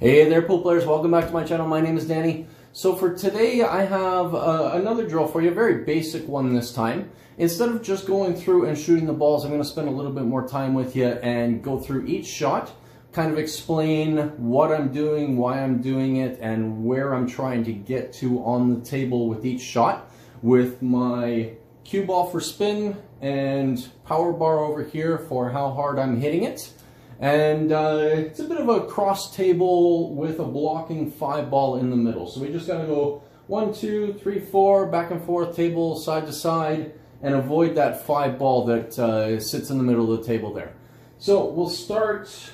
Hey there pool players, welcome back to my channel. My name is Danny. So for today I have uh, another drill for you, a very basic one this time. Instead of just going through and shooting the balls, I'm going to spend a little bit more time with you and go through each shot, kind of explain what I'm doing, why I'm doing it, and where I'm trying to get to on the table with each shot with my cue ball for spin and power bar over here for how hard I'm hitting it. And uh, it's a bit of a cross table with a blocking five ball in the middle. So we just got to go one, two, three, four, back and forth, table side to side, and avoid that five ball that uh, sits in the middle of the table there. So we'll start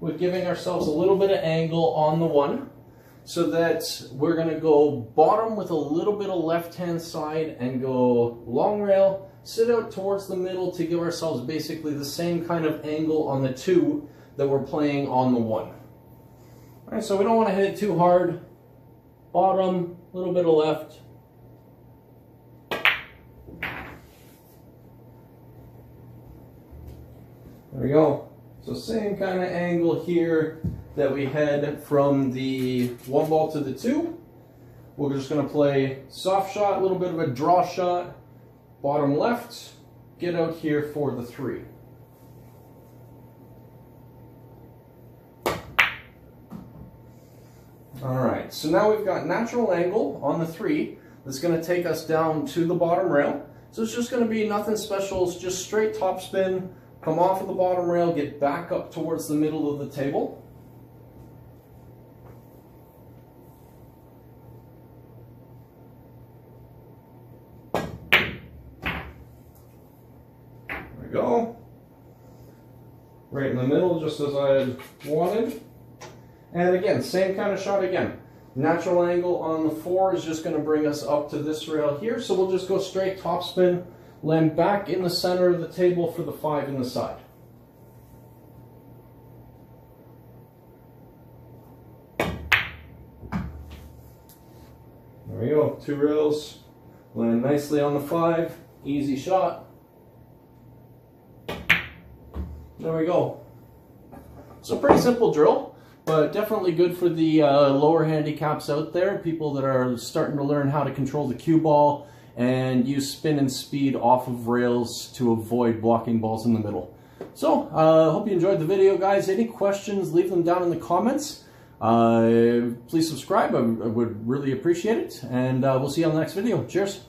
with giving ourselves a little bit of angle on the one so that we're going to go bottom with a little bit of left hand side and go long rail sit out towards the middle to give ourselves basically the same kind of angle on the two that we're playing on the one. All right, so we don't want to hit it too hard. Bottom, a little bit of left. There we go. So same kind of angle here that we had from the one ball to the two. We're just going to play soft shot, a little bit of a draw shot, Bottom left, get out here for the three. All right, so now we've got natural angle on the three. That's gonna take us down to the bottom rail. So it's just gonna be nothing special. It's just straight top spin, come off of the bottom rail, get back up towards the middle of the table. Go. Right in the middle, just as I wanted. And again, same kind of shot again. Natural angle on the four is just going to bring us up to this rail here. So we'll just go straight top spin, land back in the center of the table for the five in the side. There we go, two rails, land nicely on the five, easy shot. There we go. So pretty simple drill, but definitely good for the uh, lower handicaps out there, people that are starting to learn how to control the cue ball and use spin and speed off of rails to avoid blocking balls in the middle. So, I uh, hope you enjoyed the video, guys. Any questions, leave them down in the comments. Uh, please subscribe. I, I, would really appreciate it. And uh, we'll see you on the next video. Cheers.